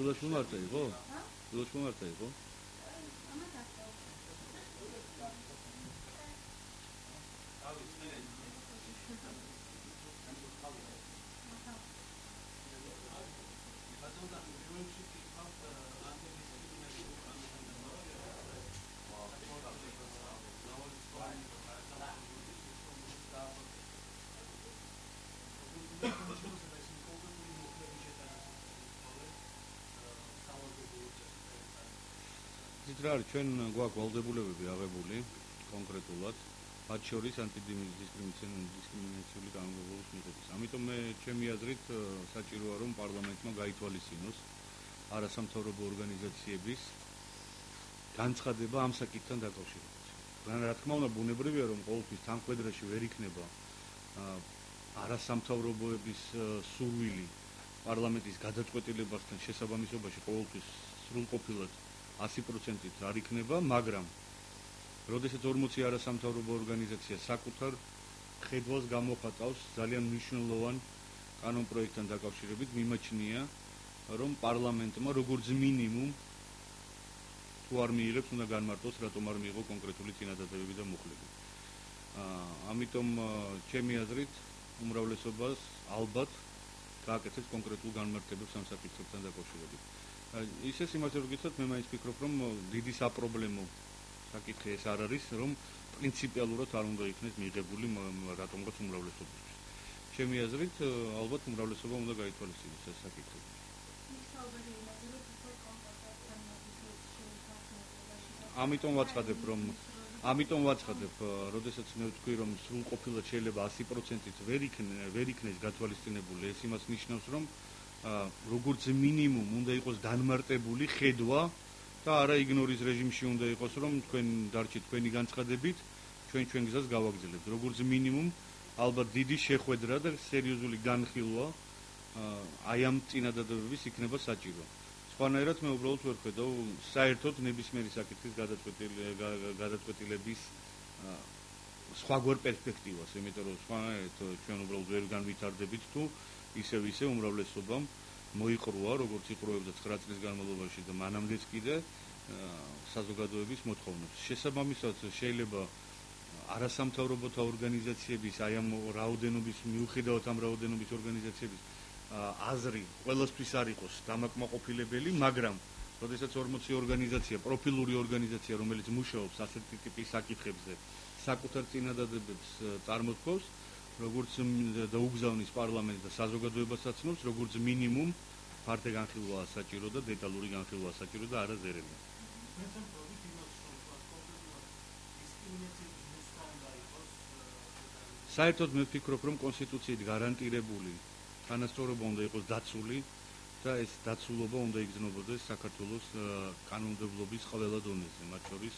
그거 중학생이고, 그거 중학생이고. რა არის ჩვენ გვაქვს ვალდებულებები აღებული კონკრეტულად მათ შორის ანტიდისკრიმინაციული დისკრიმინაციული განმგებლობის მიხედვით. ამიტომ მე ჩემი აზრით საჭიროა რომ პარლამენტმა გაითვალისწინოს არასამთავრობო ორგანიზაციების განცხადება ამ საკითხთან დაკავშირებით. რა თქმა უნდა ბუნებრივია რომ ყოველთვის თანხმედრაში ვერ იქნება არასამთავრობოების სურვილი პარლამენტის გადაწყვეტილებასთან შესაბამისობაში ყოველთვის სრულყოფილად 100%-ით არ იქნება, მაგრამ როდესაც 40 არასამთავრობო ორგანიზაცია საკუთარ ხედვას გამოხატავს ძალიან მნიშვნელოვან კანონპროექტთან დაკავშირებით, მიმაჩნია, რომ პარლამენტმა როგორც მინიმუმ თუ არ მიიღებს, უნდა განმარტოს, რატომ არ მიიღო კონკრეტული წინადადებები და მუხლები. აა ამიტომ ჩემი აზრით უმრავლესობას ალბათ გააკეთებს კონკრეტულ განმარტებებს ამ საკითხებთან დაკავშირებით. ისე სიმართლე ვგიცოთ მე მაინც ვფიქრობ რომ დიდი საპრობლემო საკითხი ეს არ არის რომ პრინციპიალურად არ უნდა იქნეს მიღებული რატომღაც უმრავლესობისთვის ჩემი აზრით ალბათ უმრავლესობა უნდა გაითვალისწინოს ეს საკითხი. ამიტომ ვაცხადებ რომ ამიტომ ვაცხადებ როდესაც მე ვთქვი რომ სრულყოფილად შეიძლება 100%-ით ვერ იქნეს ვერ იქნეს გათვალისწინებული ეს იმას ნიშნავს რომ როგორც მინიმუმ უნდა იყოს განმარტებული ხედვა და არა იგნორის რეჟიმში უნდა იყოს რომ თქვენ დარჩით თქვენი განცხადებით ჩვენ ჩვენ გზას გავაგზავნებთ როგორც მინიმუმ ალბათ დიდი შეხვედრა და სერიოზული განხილვა აი ამ წინადადებების იქნება საჭირო. სხვანაირად მე უბრალოდ ვერ ხედავ საერთოდ ნებისმიერი საკითხის გადაწყვეტილების სხვაგვარ პერსპექტივას იმიტომ რომ სხვანაირად ჩვენ უბრალოდ ვერ განვითარდებით თუ ისევ ისე უმრავლესობამ მოიყრუა როგორც იყრუებდა 9 წლის განმავლობაში და მანამდეც კიდე საზოგადოების მოთხოვნებს. შესაბამისად შეიძლება არასამთავრობოთა ორგანიზაციების აი ამ რაოდენობის მიუხედავად ამ რაოდენობის ორგანიზაციების აზრი ყველასთვის არ იყოს დამაკმაყოფილებელი, მაგრამ როდესაც 40 ორგანიზაცია, პროფილური ორგანიზაცია, რომელიც მუშაობს ასეთი ტიპის საკითხებზე, საკუთარ წინადადებებს წარმოთქვავს, როგორც დაუგზავნის პარლამენტს და საზოგადოებასაც ცნობს, როგორც მინიმუმ ფართე განხილვა საჭირო და დეტალური განხილვა საჭირო და არა ზერები. საერთოდ მე ვფიქრობ, რომ კონსტიტუციით გარანტირებული თანასწორობა უნდა იყოს დაცული და ეს დაცულობა უნდა იგრძნობოდეს საქართველოს კანონმდებლობის ყველა დონეზე, მათ შორის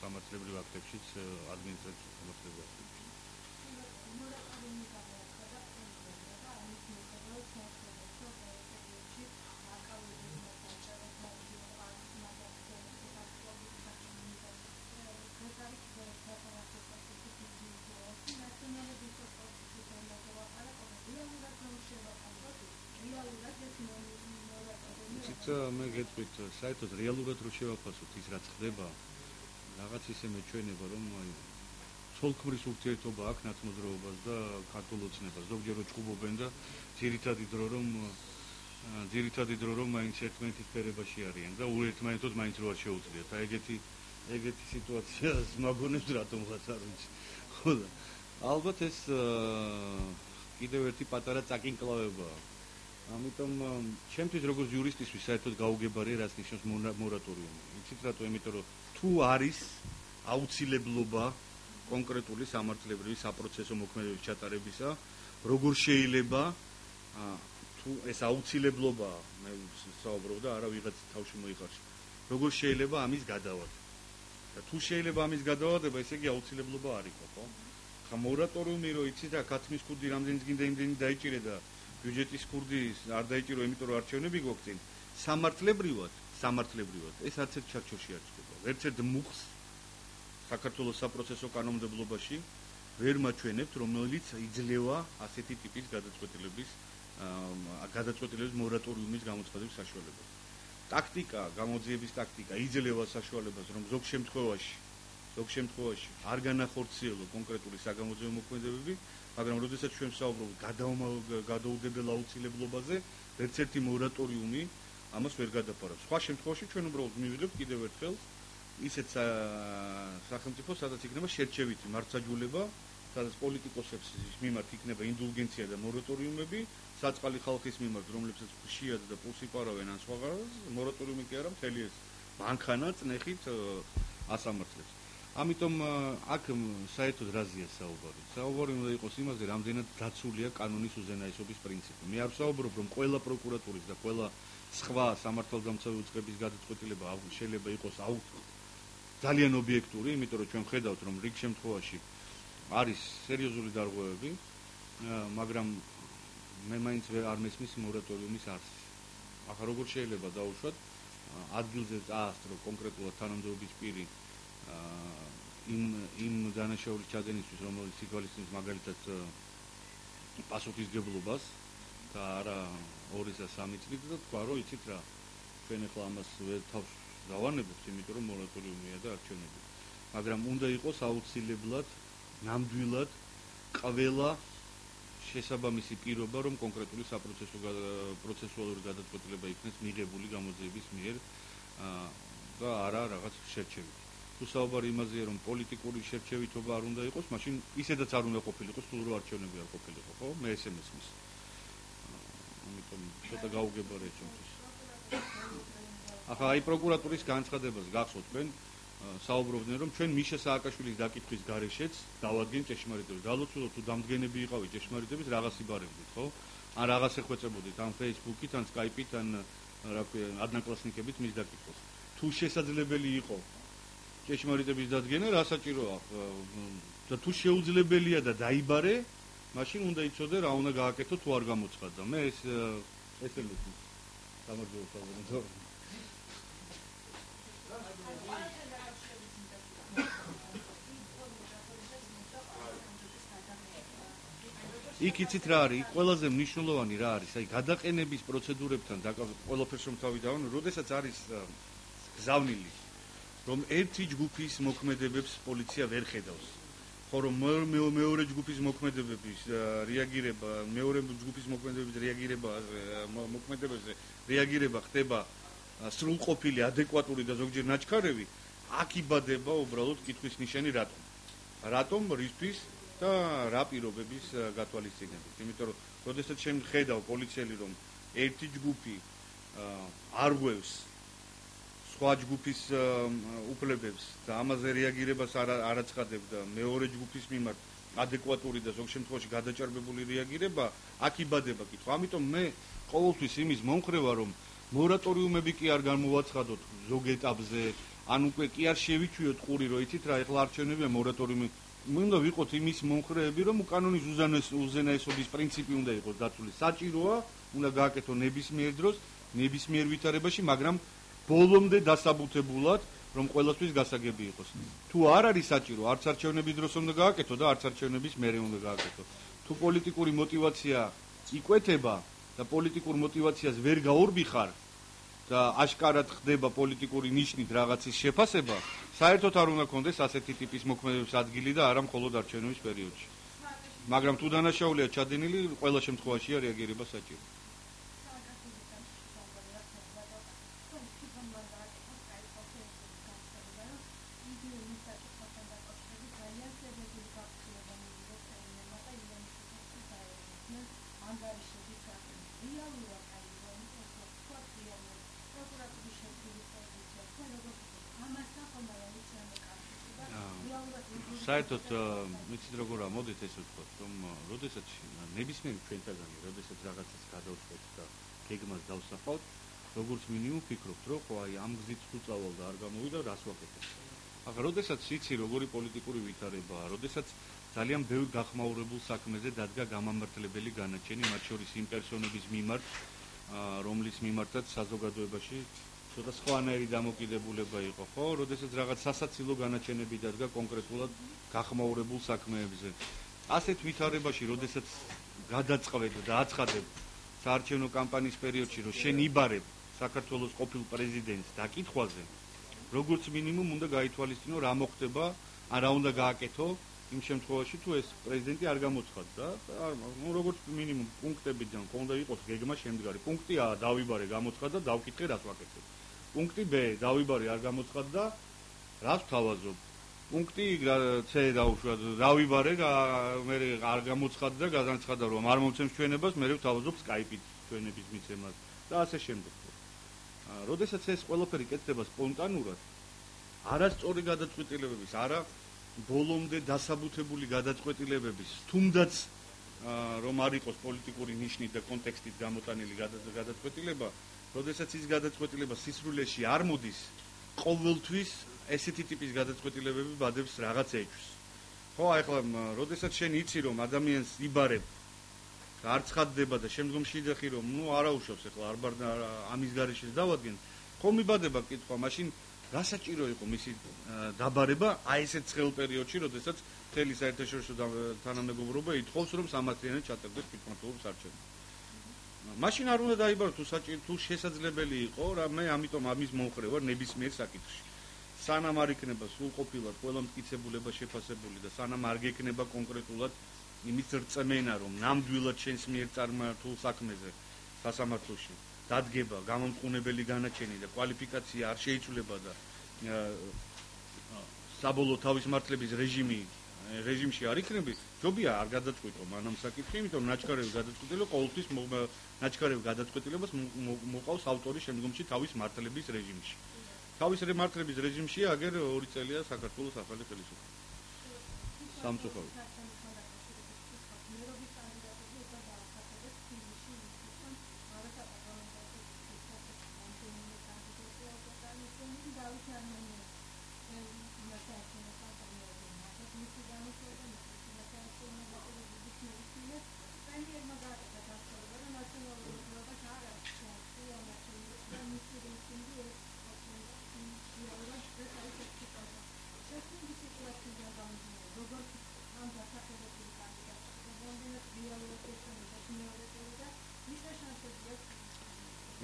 სამართლებრივ აქტებშიც ადმინისტრაციულ სამართლებრივ აქტებში. მე გეტყვით საერთოდ რეალურად რო შევაფასოთ ის რაც ხდება რაღაც ისე მეჩვენება რომ აი ცოლქმრის ურთიერთობა აქვს ნაცნობრობას და ქართულოცნებას ზოგჯერ რო ჭუბობენ და ძირითადი დრო რომ ძირითადი დრო რომ მაინც ერთმანეთის ფერებაში არიან და უერთმანეთოდ მაინც რო არ შეუძლიათ. აი ეგეთი ეგეთი სიტუაცია მაგონებს რატომღაც არ ვიცი. ხო და ალბათ ეს კიდევ ერთი პატარა წაკინკლავებაა ამიტომ ჩემთვის როგორც იურისტისთვის საერთოდ გაუგებარი რაც ნიშნავს მორატორიუმი. იცით რატო? იმიტომ რომ თუ არის აუცილებლობა კონკრეტული სამართლებრივი საპროცესო მოქმედებების ჩატარებისა, როგორ შეიძლება თუ ეს აუცილებლობა მე საუბრობ და არა ვიღაც თავში მოიხარშა. როგორ შეიძლება ამის გადავადა? და თუ შეიძლება ამის გადავადება, ესე იგი აუცილებლობა არ იყო, ხო? ხა მორატორიუმი რო იცით და ქათმის კუდი რამდენი წინ და იმდენი დაიჭირე და ბიუჯეტის კურდი არ დაიჭირო, იმიტომ რომ არჩევნები გვაქვს წინ. სამართლებრივად, სამართლებრივად ეს არც ერთ ჩარჩოში არ ჩდება. ერთ-ერთ მუხს საქართველოს საპროცესო კანონმდებლობაში ვერ მაჩვენებთ, რომელიც იძლევა ასეთი ტიპის გადაწყვეტილების გადაწყვეტილების მორატორიუმის გამოცხადების საშუალებას. ტაქტიკა, გამოძიების ტაქტიკა იძლევა საშუალებას, რომ ზოგ შემთხვევაში ზოგ შემთხვევაში არ განახორციელო კონკრეტული საგამოძიებო მოქმედებები, მაგრამ როდესაც ჩვენ საუბრობთ გადაუდებელ აუცილებლობაზე, ერთ-ერთი მორატორიუმი ამას ვერ გადაფარავს. სხვა შემთხვევაში ჩვენ უბრალოდ მივიღებთ კიდევ ერთხელ ისეთ სახელმწიფო, სადაც იქნება შერჩევითი მართლმსაჯულება, სადაც პოლიტიკოსებს მიმართ იქნება ინდულგენცია და მორატორიუმები, საწყალი ხალხის მიმართ, რომლებსაც ხშირად და პულსი პარავენ ან სხვაგვარად, მორატორიუმი კი არა, მთელი ეს მანქანა წნეხით ასამართლებს. ამიტომ აქ საერთოდ რაზია საუბარი? საუბარი უნდა იყოს იმაზე, რამდენად დაცულია კანონის უზენაესობის პრინციპი. მე არ საუბრობ, რომ ყველა პროკურატურის და ყველა სხვა სამართალდამცავი უწყების გადაწყვეტილება შეიძლება იყოს აუთ ძალიან ობიექტური, იმიტომ რომ ჩვენ ხედავთ, რომ რიგ შემთხვევაში არის სერიოზული დარღვევები, მაგრამ მე მაინც არ მესმის მორატორიუმის არსი. ახლა როგორ შეიძლება დაუშვათ ადგილზე წაასწრო კონკრეტულად თანამდებობის პირი იმ იმ დანაშაულის ჩადენისთვის, რომელიც სიტუაციის მაგალითად პასუხისგებლობას და არა 2-3 წლით და თქვა რომ იცით რა ჩვენ ახლა ამას თავს დავანებობთ, იმიტომ რომ მორატორიუმია და არჩევნები. მაგრამ უნდა იყოს აუცილებლად ნამდვილად ყველა შესაბამისი პირობა, რომ კონკრეტული საპროცესო პროცესუალური გადაწყვეტილება იქნეს მიღებული გამოძიების მიერ და არა რაღაც შერჩევით. თუ საუბარი იმაზეა რომ პოლიტიკური შერჩევითობა არ უნდა იყოს, მაშინ ისედაც არ უნდა ყოფილიყო, თუ რო არჩევნები არ ყოფილიყო, ხო? მე ესე მესმის. ამიტომ ცოტა გაუგებარი ჩვენთვის. ახლა აი პროკურატურის განცხადებას გახსოვთ თქვენ? საუბრობდნენ რომ ჩვენ მიშა სააკაშვილის დაკითხვის გარეშეც დავადგენ ჭეშმარიტებას. დალოცულობ თუ დამდგენები იყავით ჭეშმარიტების რაღაც იბარებდით, ხო? ან რაღაც ეხვეწებოდით ან Facebook-ით, ან Skype-ით, ან რა ქვია, ადნაკლასნიკებით მის დაკითხვას. თუ შესაძლებელი იყო ჭეშმარიტების დადგენა რა საჭიროა და თუ შეუძლებელია და დაიბარე მაშინ უნდა იცოდე რა უნდა გააკეთო თუ არ გამოცხადდა მე ეს ესე მეთქი გამარჯობა საბოლოო იქ იცით რა არის? ყველაზე მნიშვნელოვანი რა არის? აი გადაყენების პროცედურებთან და ყველაფერს რომ თავი დავან, როდესაც არის გზავნილი რომ ერთი ჯგუფის მოქმედებებს პოლიცია ვერ ხედავს. ხო რომ მეორე ჯგუფის მოქმედებების რეაგირება, მეორე ჯგუფის მოქმედებების რეაგირება მოქმედებებზე რეაგირება ხდება სრულყოფილი, ადეკვატური და ზოგჯერ ნაჩქარევი, აქ იბადება უბრალოდ კითხვის ნიშანი რატომ? რატომ რისთვის და რა პირობების გათვალისწინებით? იმიტომ რომ შესაძლოა შენ ხედავ პოლიციელი რომ ერთი ჯგუფი არ ღვევს სხვა ჯგუფის უფლებებს და ამაზე რეაგირებას არ არაცხადებდა მეორე ჯგუფის მიმართ ადეკვატური და ზოგ შემთხვევაში გადაჭარბებული რეაგირება აქ იბადება კითხვა. ამიტომ მე ყოველთვის იმის მომხრევა რომ მორატორიუმები კი არ გამოვაცხადოთ ზოგ ეტაპზე, ან უკვე კი არ შევიჩვიოთ ყური, რომ იცით რა, ეხლა არჩევნებია მორატორიუმი. მინდა ვიყოთ იმის მომხრეები, რომ კანონის უზენაესობის პრინციპი უნდა იყოს დაცული. საჭიროა, უნდა გააკეთო ნებისმიერ დროს, ნებისმიერ ვითარებაში, მაგრამ ბოლომდე დასაბუთებულად რომ ყველასთვის გასაგები იყოს. თუ არ არის საჭირო, არც არჩევნების დროს უნდა გააკეთო და არც არჩევნების მერე უნდა გააკეთო. თუ პოლიტიკური мотиваცია იკვეთება და პოლიტიკურ мотиваციას ვერ გაორბიხარ და აშკარად ხდება პოლიტიკური ნიშნით რაღაცის შეფასება, საერთოდ არ უნდა კონდეს ასეთი ტიპის მოქმედებების ადგილი და არა მხოლოდ არჩევნების პერიოდში. მაგრამ თუ დანაშაულია ჩადენილი, ყველა შემთხვევაშია რეაგირება საჭირო. საერთოდ მიცით როგორ ამოდით ეს ვთქვათ რომ როდესაც ნებისმიერ ჩვენთაგანი როდესაც რაღაცას გადავწყვეტ და გეგმას დავსახავთ როგორც მინიმუმ ფიქრობთ რომ ხო აი ამ გზით თუ წავალ და არ გამოვიდა რას ვაკეთებ ახლა როდესაც იცი როგორი პოლიტიკური ვითარებაა როდესაც ძალიან ბევრ გახმაურებულ საქმეზე დადგა გამამართლებელი განაჩენი მათ შორის იმ პერსონების მიმართ რომლის მიმართაც საზოგადოებაში ცოტა სხვანაირი დამოკიდებულება იყო, ხო? როდესაც რაღაც სასაცილო განაჩენები დადგა კონკრეტულად გახმაურებულ საქმეებზე. ასეთ ვითარებაში, როდესაც გადაწყვეტ და აცხადებ საარჩევნო კამპანიის პერიოდში, რომ შენ იბარებ საქართველოს ყოფილ პრეზიდენტს დაკითხვაზე როგორც მინიმუმ უნდა გაითვალისწინო რა მოხდება ან რა უნდა გააკეთო იმ შემთხვევაში თუ ეს პრეზიდენტი არ გამოცხადდა ნუ როგორც მინიმუმ პუნქტებიდან კონდა იყოს გეგმა შემდგარი. პუნქტი A დავიბარე გამოცხადდა დავკითხე რას ვაკეთებ. პუნქტი B დავიბარე არ გამოცხადდა რას ვთავაზობ პუნქტი C დაუშვა დავიბარე მე არ გამოცხადდა გადაცხადა რომ არ მომცემს ჩვენებას მე ვთავაზობ Skype-ით ჩვენების მიცემას. და ასე შემდეგ. როდესაც ეს ყველაფერი კეთდება სპონტანურად არასწორი გადაწყვეტილებების არა ბოლომდე დასაბუთებული გადაწყვეტილებების თუნდაც რომ არ იყოს პოლიტიკური ნიშნით და კონტექსტით გამოტანილი გადაწყვეტილება, როდესაც ის გადაწყვეტილება სისრულეში არ მოდის, ყოველთვის ესეთი ტიპის გადაწყვეტილებები ბადებს რაღაც ეჭვს. ხო, აი ახლა, როდესაც შენ იცი რომ ადამიანს იბარებ არ ცხადდება და შემდგომში იძახი რომ ნუ არაუშავს ახლა არ ამის გარეშე დავადგენ, ხომ მიბადება კითხვა, მაშინ გასაჭირო იყო მისი დაბარება აი ესეთ ცხელ პერიოდში, როდესაც მთელი საერთაშორისო თანამეგობრობა ითხოვს, რომ სამართლიანად ჩატარდეს თვითმმართველობის არჩევნები. მაშინ არ უნდა დაიბარო თუ საჭირო თუ შესაძლებელი იყო, რა მე ამიტომ ამის მომხრე ვარ ნებისმიერ საკითხში. სანამ არ იქნება სრულყოფილად ყველა მტკიცებულება შეფასებული და სანამ არ გეკნება კონკრეტულად იმის რწმენა, რომ ნამდვილად შენს მიერ წარმართულ საქმეზე სასამართლოში დადგება გამომყუნებელი განაჩენი და კვალიფიკაცია არ შეიცვლება და საბოლოო თავის მართლების რეჟიმი რეჟიმში არ იქნები, ჯობია არ გადაწყვიტო მანამ საკითხი, იმიტომ ნაჩქარევი გადაწყვეტილება ყოველთვის ნაჩქარევი გადაწყვეტილებას მოყავს ავტორი შემდგომში თავის მართლების რეჟიმში. თავის მართლების რეჟიმში აგერ 2 წელია საქართველოს ახალი ხელისუფლება. სამწუხაროდ. 天呐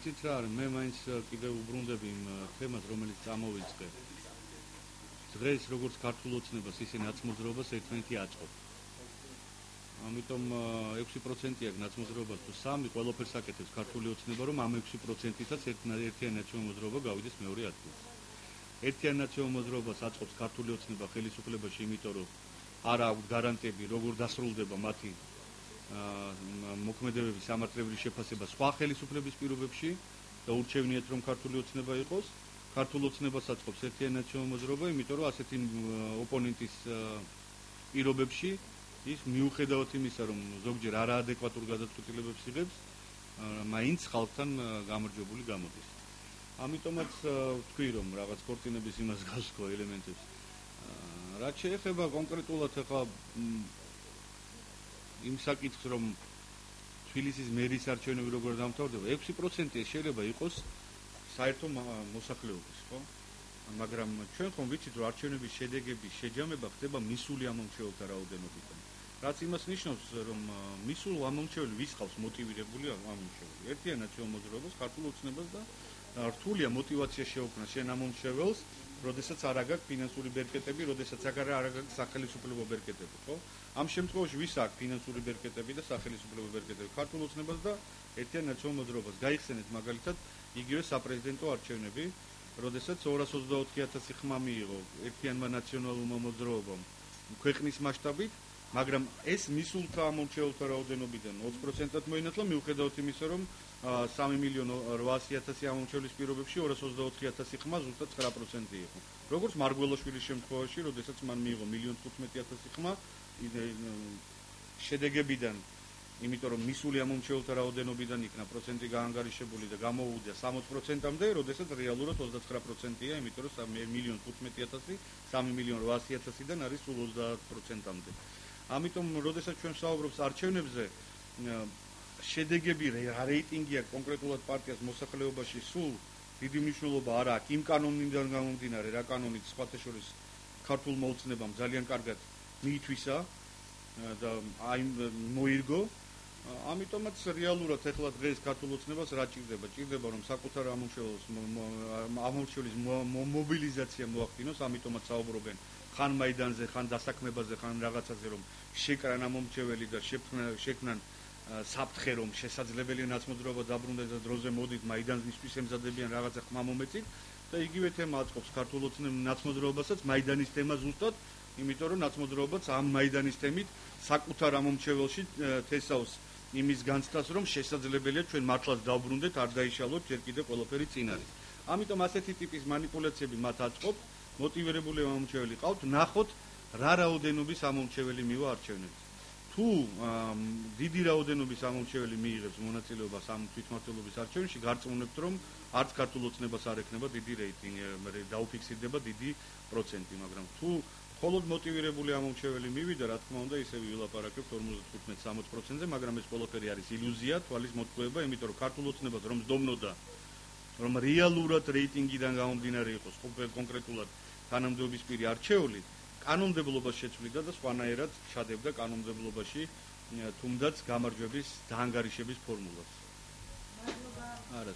იცით რა არის? მე მაინც კიდე უბრუნდები იმ თემას რომელიც წამოვიწყე. დღეს როგორც ქართულ ოცნებას ისე ნაცმოძრობას ერთმანეთი აწყობ ამიტომ 6% აქვს ნაცმოძრობას. თუ 3 ყველაფერს აკეთებს ქართული ოცნება რომ ამ 6%-ითაც ერთიანი ნაცმოძრობა გავიდეს მეორე ადგილზე ერთიანი ნაცმოძრობას აწყობს ქართული ოცნება ხელისუფლებაში იმიტომ რომ არ აქვს გარანტიები როგორ დასრულდება მათი მოქმედებების სამართლებრივი შეფასება სხვა ხელისუფლების პირობებში და ურჩევნიათ რომ ქართული ოცნება იყოს. ქართულ ოცნებას აწყობს ერთიანი ნაციონალური მოძრაობა იმიტომ რომ ასეთი ოპონენტის პირობებში ის მიუხედავად იმისა რომ ზოგჯერ არაადეკვატურ გადაწყვეტილებებს იღებს მაინც ხალხთან გამარჯვებული გამოდის. ამიტომაც ვთქვი რომ რაღაც კორტინების იმას გასკო ელემენტებს. რაც შეეხება კონკრეტულად ახლა იმ საკითხს რომ თბილისის მერის არჩევნები როგორ დამთავრდება 6% შეიძლება იყოს საერთო მოსახლეობის ხო? მაგრამ ჩვენ ხომ ვიცით რომ არჩევნების შედეგების შეჯამება ხდება მისული ამომრჩეველთა რაოდენობიდან. რაც იმას ნიშნავს რომ მისულ ამომრჩეველი ვის ხავს მოტივირებული ამომრჩეველი. ერთიანად შეუმოძრაობას ქართულ ოცნებას და რთულია мотивация შეუქმნა შენ ამომრჩეველს როდესაც არ აგაკ ფინანსური ბერკეტები, როდესაც აგარა არ აგაკ სახელმწიფო ბერკეტები, ხო? ამ შემთხვევაში ვის აქვს ფინანსური ბერკეტები და სახელმწიფო ბერკეტები? ქართულ ოცნებას და ერთიან ნაციონალურ მოძრაობას. გაიხსენეთ მაგალითად იგივე საპრეზიდენტო არჩევნები, როდესაც 224000 ხმა მიიღო ერთიანმა ნაციონალურმა მოძრაობამ ქვეყნის მასშტაბით, მაგრამ ეს მისულთა ამორჩეულთა რაოდენობიდან 20%-ად მოინათლა მიუხედავად იმისა, რომ 3 მილიონი 800000 ამორჩეულის პირობებში 224000 ხმა ზუსტად 9% იყო. როგორც მარგველაშვილის შემთხვევაში, როდესაც მან მიიღო 1.15000 ხმა, შედეგებიდან იმიტომ რომ მისული ამომრჩეველთა რაოდენობიდან იქნა პროცენტი გაანგარიშებული და გამოუვიდა 60%-ამდე, როდესაც რეალურად 29%-ია, იმიტომ რომ 1.15.000, 3.800.000-დან არის სულ 30%-ამდე. ამიტომ როდესაც ჩვენ საუბრობთ არჩევნებზე, შედეგები რეიტინგი აქვს კონკრეტულად პარტიას მოსახლეობაში სულ დიდი მნიშვნელობა არ აქვს იმ კანონიდან გამომდინარე, რა კანონით სხვათა შორის ქართულ მოუწნებამ ძალიან კარგად მიითვისა და აი მოირგო ამიტომაც რეალურად ეხლა დღეს ქართულ ოცნებას რა ჭირდება? ჭირდება რომ საკუთარ ამომრჩეველს ამომრჩეველის მობილიზაცია მოახდინოს, ამიტომაც საუბრობენ ხან მაიდანზე, ხან დასაქმებაზე, ხან რაღაცაზე რომ შეკრან ამომრჩეველი და შექმნან საფრთხე რომ შესაძლებელი ნაცმოძრაობა დაბრუნდეს და დროზე მოდით მაიდანისთვის ემზადებიან რაღაცა ხმამომეწით და იგივე თემა აწყობს ქართულ ნაცმოძრაობასაც მაიდანის თემა ზუსტად იმიტომ რომ ნაცმოძრაობაც ამ მაიდანის თემით საკუთარ ამომრჩეველში თესავს იმის განცდას რომ შესაძლებელია ჩვენ მართლაც დავბრუნდეთ არ დაიშალოთ ჯერ კიდე ყველაფერი წინ არის ამიტომ ასეთი ტიპის манипуляციები მათ აწყობ მოტივირებული ამომრჩეველი ყავთ ნახოთ რა რაოდენობის ამომრჩეველი მივა არჩევნებზე თუ დიდი რაოდენობის ამომრჩეველი მიიღებს მონაწილეობას ამ თვითმმართველობის არჩევნში, გარწმუნებთ, რომ არც ქართულ ოცნებას არ ექნება დიდი რეიტინგი, დაუფიქსირდება დიდი პროცენტი, მაგრამ თუ მხოლოდ მოტივირებული ამომრჩეველი მივიდა, რა თქმა უნდა, ისევ ვილაპარაკებთ 55-60%-ზე, მაგრამ ეს ყველაფერი არის ილუზია, თვალის მოთხოვება, იმიტომ რომ ქართულ ოცნებას რომ სდომნოდა რომ რეალურად რეიტინგიდან გამომდინარე იყოს კონკრეტულად თანამდებობის პირი არჩეული, კანონმდებლობას შეცვლიდა და სხვანაირად ჩადებდა კანონმდებლობაში თუნდაც გამარჯვების დაანგარიშების ფორმულას. მადლობა. არა.